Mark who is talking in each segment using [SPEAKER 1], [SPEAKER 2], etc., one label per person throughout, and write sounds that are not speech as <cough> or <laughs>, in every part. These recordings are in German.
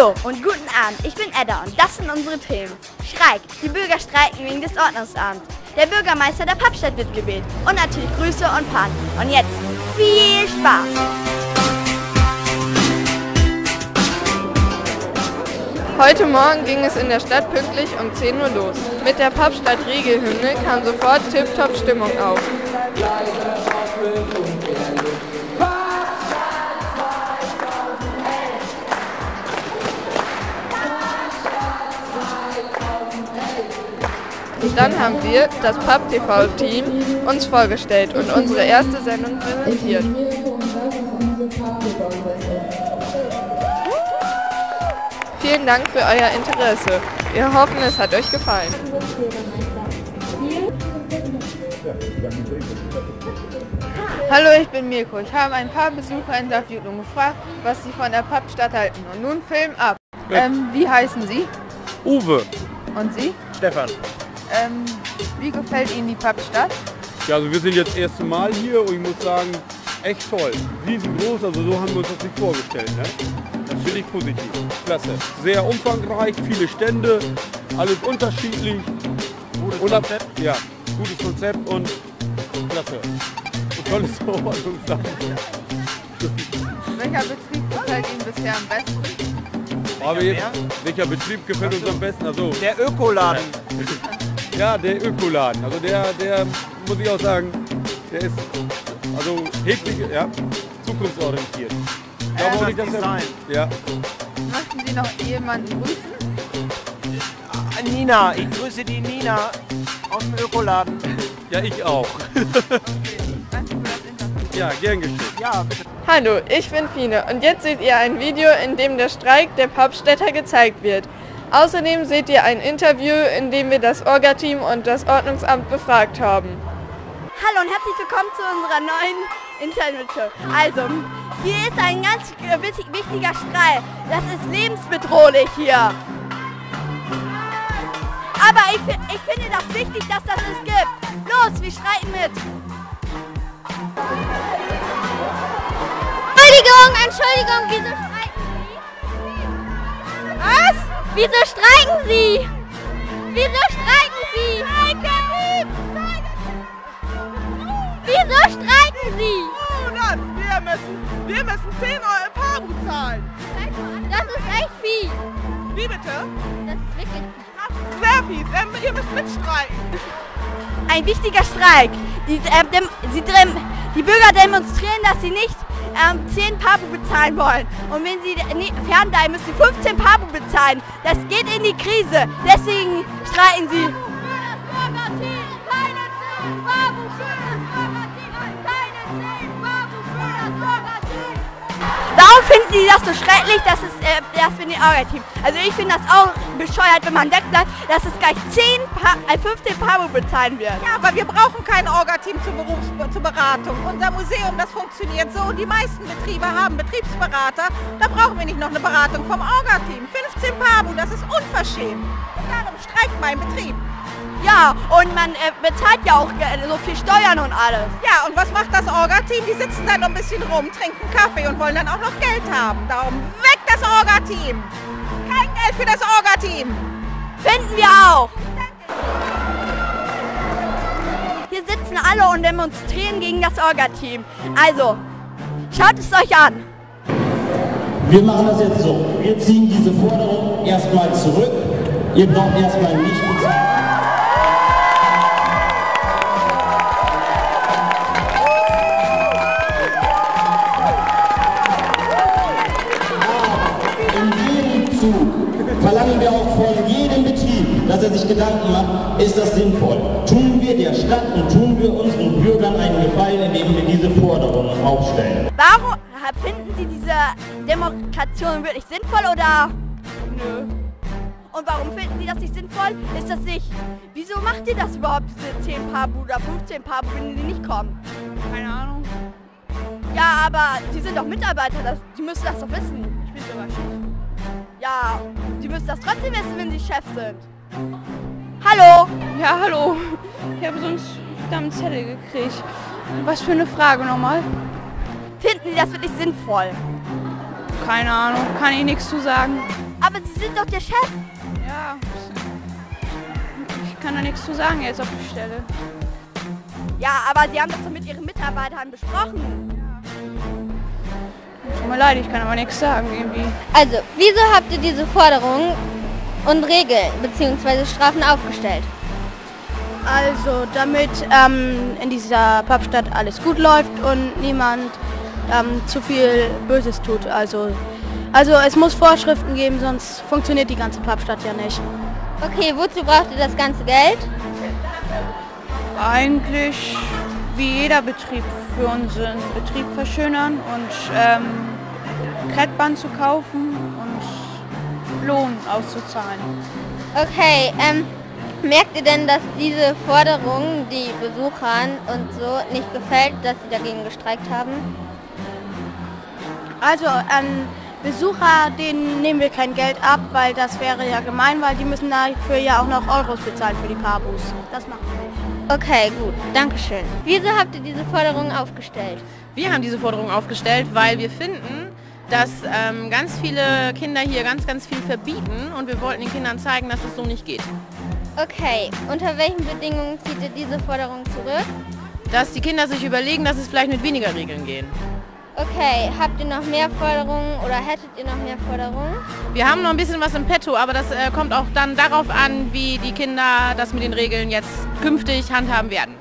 [SPEAKER 1] Hallo und guten Abend, ich bin Edda und das sind unsere Themen. Streik, die Bürger streiken wegen des Ordnungsamts. Der Bürgermeister der Pappstadt wird gewählt und natürlich Grüße und Pan. Und jetzt viel Spaß!
[SPEAKER 2] Heute Morgen ging es in der Stadt pünktlich um 10 Uhr los. Mit der Pappstadt-Regelhymne kam sofort Tip-Top Stimmung Dann haben wir, das Papp-TV-Team, uns vorgestellt und unsere erste Sendung präsentiert. Vielen Dank für euer Interesse. Wir hoffen, es hat euch gefallen. Hallo, ich bin Mirko. Ich habe ein paar Besucher interviewt und gefragt, was sie von der Pappstadt halten. Und nun Film ab. Ähm, wie heißen Sie?
[SPEAKER 3] Uwe.
[SPEAKER 2] Und Sie?
[SPEAKER 3] Stefan.
[SPEAKER 2] Ähm, wie gefällt Ihnen die Pappstadt?
[SPEAKER 3] Ja, also wir sind jetzt das erste Mal hier und ich muss sagen, echt toll. Riesengroß, also so haben wir uns das nicht vorgestellt. Ne? Das finde ich positiv. Klasse. Sehr umfangreich, viele Stände, alles unterschiedlich. Gutes Konzept. Ja, gutes Konzept und klasse. Und tolles <laughs> Ordnungsamt.
[SPEAKER 2] Welcher Betrieb gefällt Ihnen bisher am besten?
[SPEAKER 3] Aber jetzt, welcher Betrieb gefällt uns am besten? Also,
[SPEAKER 4] Der Ökoladen. <laughs>
[SPEAKER 3] ja, der Ökoladen. Also der, der, muss ich auch sagen, der ist also hegt sich, ja, zukunftsorientiert. Da
[SPEAKER 2] Äh,
[SPEAKER 3] wollte ich
[SPEAKER 4] das Design.
[SPEAKER 3] ja.
[SPEAKER 2] Möchten Sie noch jemanden grüßen?
[SPEAKER 4] Nina, ich grüße die Nina aus dem Ökoladen.
[SPEAKER 3] Ja, ich auch. <laughs>
[SPEAKER 2] Danke für das Interview.
[SPEAKER 3] Ja, gern geschehen.
[SPEAKER 4] Ja, bitte.
[SPEAKER 2] Hallo, ich bin Fine und jetzt seht ihr ein Video, in dem der Streik der Pappstädter gezeigt wird. Außerdem seht ihr ein Interview, in dem wir das Orga-Team und das Ordnungsamt befragt haben.
[SPEAKER 1] Hallo und herzlich willkommen zu unserer neuen Internetshow. Also, hier ist ein ganz wichtig- wichtiger Streik. Das ist lebensbedrohlich hier. Aber ich, ich finde das wichtig, dass das es gibt. Los, wir streiten mit. Entschuldigung, Entschuldigung, wieso Wieso streiken Sie? Wieso streiken Sie? Wieso streiken Sie?
[SPEAKER 5] Wir müssen, wir müssen 10 Euro Paru zahlen.
[SPEAKER 1] Das ist echt viel.
[SPEAKER 5] Wie bitte?
[SPEAKER 1] Das ist wirklich
[SPEAKER 5] Sehr fies. Ähm, ihr müsst mitstreiken.
[SPEAKER 1] ein wichtiger Streik. Die, ähm, dem, sie, die Bürger demonstrieren, dass sie nicht ähm, 10 Pabu bezahlen wollen. Und wenn sie fernbleiben, müssen sie 15 Pabu bezahlen. Das geht in die Krise. Deswegen streiken sie. Finden die das so schrecklich, dass es äh, das für den Orga-Team? Also ich finde das auch bescheuert, wenn man denkt, dass es gleich 10 pa äh, 15 Pabu bezahlen wird.
[SPEAKER 5] Ja, aber wir brauchen kein Orga-Team zur, zur Beratung. Unser Museum, das funktioniert so. Und die meisten Betriebe haben Betriebsberater. Da brauchen wir nicht noch eine Beratung vom Orga-Team. 15 Pabu, das ist unverschämt. Und darum streikt mein Betrieb.
[SPEAKER 1] Ja, und man äh, bezahlt ja auch äh, so viel Steuern und alles.
[SPEAKER 5] Ja, und was macht das Orga-Team? Die sitzen dann noch ein bisschen rum, trinken Kaffee und wollen dann auch noch Geld haben. Darum weg das Orga-Team. Kein Geld für das Orga-Team.
[SPEAKER 1] Finden wir auch. Hier sitzen alle und demonstrieren gegen das Orga-Team. Also, schaut es euch an.
[SPEAKER 6] Wir machen das jetzt so. Wir ziehen diese Forderung erstmal zurück. Ihr braucht erstmal nicht bezahlen. Betrieb, dass er sich Gedanken macht, ist das sinnvoll? Tun wir der Stadt und tun wir unseren Bürgern einen Gefallen, indem wir diese Forderungen aufstellen.
[SPEAKER 1] Warum finden Sie diese Demonstration wirklich sinnvoll oder nö? Und warum finden Sie das nicht sinnvoll? Ist das nicht. Wieso macht ihr das überhaupt, diese 10 Pabu oder 15 Pabu, wenn die nicht kommen?
[SPEAKER 2] Keine Ahnung.
[SPEAKER 1] Ja, aber Sie sind doch Mitarbeiter, das, die müssen das doch wissen. Ich bin sogar Chef. Ja, Sie müssen das trotzdem wissen, wenn Sie Chef sind. Hallo?
[SPEAKER 2] Ja, hallo. Ich habe so einen verdammten Zettel gekriegt. Was für eine Frage nochmal?
[SPEAKER 1] Finden Sie das wirklich sinnvoll?
[SPEAKER 2] Keine Ahnung, kann ich nichts zu sagen.
[SPEAKER 1] Aber Sie sind doch der Chef.
[SPEAKER 2] Ja. Ich kann da nichts zu sagen jetzt auf die Stelle.
[SPEAKER 1] Ja, aber Sie haben das doch mit Ihren Mitarbeitern besprochen.
[SPEAKER 2] Tut mir leid, ich kann aber nichts sagen irgendwie.
[SPEAKER 7] Also, wieso habt ihr diese Forderungen und Regeln bzw. Strafen aufgestellt?
[SPEAKER 8] Also damit ähm, in dieser Pappstadt alles gut läuft und niemand ähm, zu viel Böses tut. Also, also es muss Vorschriften geben, sonst funktioniert die ganze Pappstadt ja nicht.
[SPEAKER 7] Okay, wozu braucht ihr das ganze Geld?
[SPEAKER 2] Eigentlich wie jeder Betrieb für unseren Betrieb verschönern und ähm, Kreppband zu kaufen Lohn auszuzahlen.
[SPEAKER 7] Okay, ähm, merkt ihr denn, dass diese Forderung die Besuchern und so nicht gefällt, dass sie dagegen gestreikt haben?
[SPEAKER 8] Also an Besucher, denen nehmen wir kein Geld ab, weil das wäre ja gemein, weil die müssen dafür ja auch noch Euros bezahlen für die Pabus. Das machen wir nicht.
[SPEAKER 7] Okay, gut, Dankeschön. Wieso habt ihr diese Forderung aufgestellt?
[SPEAKER 9] Wir haben diese Forderung aufgestellt, weil wir finden, dass ähm, ganz viele Kinder hier ganz, ganz viel verbieten und wir wollten den Kindern zeigen, dass es so nicht geht.
[SPEAKER 7] Okay, unter welchen Bedingungen zieht ihr diese Forderung zurück?
[SPEAKER 9] Dass die Kinder sich überlegen, dass es vielleicht mit weniger Regeln gehen.
[SPEAKER 7] Okay, habt ihr noch mehr Forderungen oder hättet ihr noch mehr Forderungen?
[SPEAKER 9] Wir haben noch ein bisschen was im Petto, aber das äh, kommt auch dann darauf an, wie die Kinder das mit den Regeln jetzt künftig handhaben werden.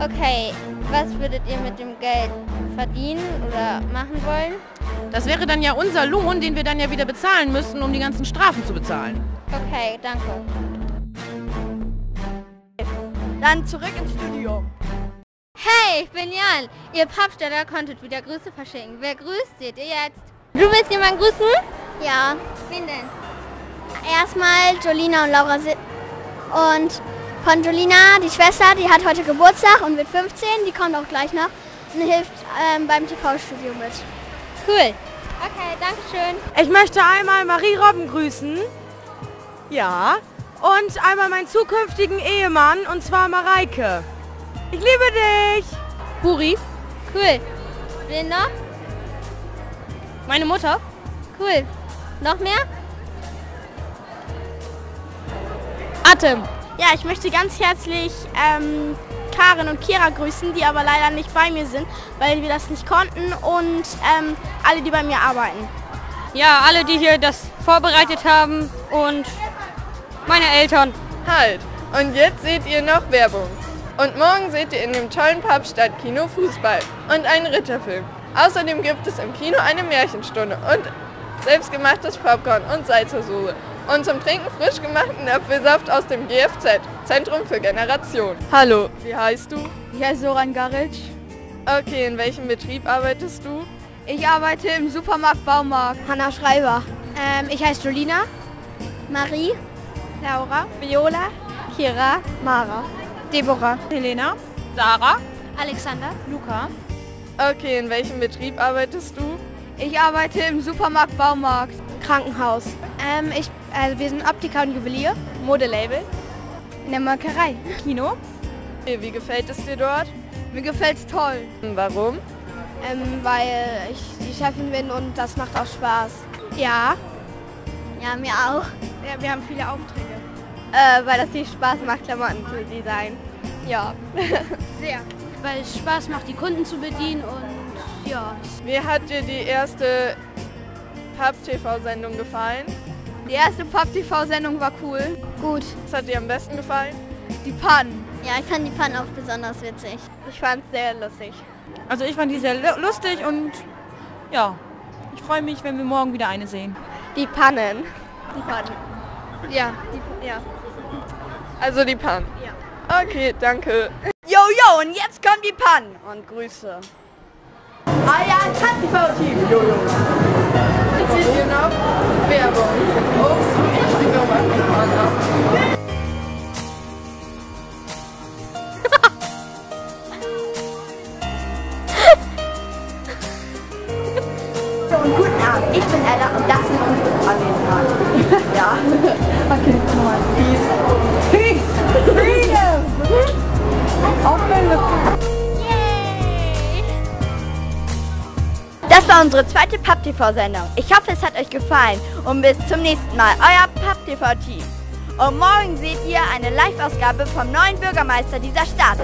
[SPEAKER 7] Okay, was würdet ihr mit dem Geld verdienen oder machen wollen?
[SPEAKER 9] Das wäre dann ja unser Lohn, den wir dann ja wieder bezahlen müssten, um die ganzen Strafen zu bezahlen.
[SPEAKER 7] Okay, danke.
[SPEAKER 1] Dann zurück ins Studio.
[SPEAKER 7] Hey, ich bin Jan. Ihr Pappsteller konntet wieder Grüße verschicken. Wer grüßt, seht ihr jetzt. Du willst jemanden grüßen?
[SPEAKER 10] Ja,
[SPEAKER 7] Wen denn?
[SPEAKER 10] erstmal Jolina und Laura sind. Und von Jolina, die Schwester, die hat heute Geburtstag und wird 15, die kommt auch gleich noch und hilft ähm, beim TV-Studio mit.
[SPEAKER 7] Cool. Okay, danke schön.
[SPEAKER 11] Ich möchte einmal Marie Robben grüßen. Ja. Und einmal meinen zukünftigen Ehemann, und zwar Mareike. Ich liebe dich.
[SPEAKER 7] Buri. Cool. Wen noch?
[SPEAKER 11] Meine Mutter.
[SPEAKER 7] Cool. Noch mehr?
[SPEAKER 8] Atem. Ja, ich möchte ganz herzlich ähm, Karin und Kira grüßen, die aber leider nicht bei mir sind, weil wir das nicht konnten und ähm, alle, die bei mir arbeiten.
[SPEAKER 11] Ja, alle, die hier das vorbereitet haben und meine Eltern.
[SPEAKER 2] Halt. Und jetzt seht ihr noch Werbung. Und morgen seht ihr in dem tollen Pappstadt-Kino Fußball und einen Ritterfilm. Außerdem gibt es im Kino eine Märchenstunde und selbstgemachtes Popcorn und Salzersoße. Und zum Trinken frisch gemachten Apfelsaft aus dem GFZ, Zentrum für Generation. Hallo, wie heißt du?
[SPEAKER 8] Ich heiße Soran Garic.
[SPEAKER 2] Okay, in welchem Betrieb arbeitest du?
[SPEAKER 8] Ich arbeite im Supermarkt Baumarkt. Hanna Schreiber. Ähm, ich heiße Jolina.
[SPEAKER 10] Marie,
[SPEAKER 8] Laura. Viola. Kira. Mara. Deborah.
[SPEAKER 11] Helena. Sarah.
[SPEAKER 10] Alexander,
[SPEAKER 8] Luca.
[SPEAKER 2] Okay, in welchem Betrieb arbeitest du?
[SPEAKER 8] Ich arbeite im Supermarkt Baumarkt. Krankenhaus. Ähm, ich, also wir sind Optiker und Juwelier. Modelabel. In der Molkerei. Kino.
[SPEAKER 2] Okay, Wie gefällt es dir dort?
[SPEAKER 8] Mir gefällt's toll.
[SPEAKER 2] Warum?
[SPEAKER 8] Ähm, weil ich die Chefin bin und das macht auch Spaß. Ja.
[SPEAKER 10] ja, mir auch.
[SPEAKER 8] Ja, wir haben viele Aufträge. Äh, weil das viel Spaß macht, Klamotten zu designen. Ja. <laughs> Sehr. Weil es Spaß macht, die Kunden zu bedienen und ja.
[SPEAKER 2] Wie hat dir die erste Pub-TV-Sendung gefallen?
[SPEAKER 8] Die erste Pub-TV-Sendung war cool.
[SPEAKER 10] Gut.
[SPEAKER 2] Was hat dir am besten gefallen?
[SPEAKER 8] Die Pannen.
[SPEAKER 10] Ja, ich fand die Pfannen auch besonders witzig.
[SPEAKER 8] Ich fand's sehr lustig.
[SPEAKER 11] Also ich fand die sehr lu- lustig und ja, ich freue mich, wenn wir morgen wieder eine sehen.
[SPEAKER 8] Die Pannen. Die Pannen. Ja, die, ja.
[SPEAKER 2] Also die Pan.
[SPEAKER 8] Ja.
[SPEAKER 2] Okay, danke.
[SPEAKER 1] Jo, jo, und jetzt kommen die Pannen. Und Grüße. Euer Tantenbau-Team.
[SPEAKER 2] Werbung.
[SPEAKER 1] Das war unsere zweite Papp-TV-Sendung. Ich hoffe, es hat euch gefallen und bis zum nächsten Mal. Euer Papp-TV-Team. Und morgen seht ihr eine Live-Ausgabe vom neuen Bürgermeister dieser Stadt.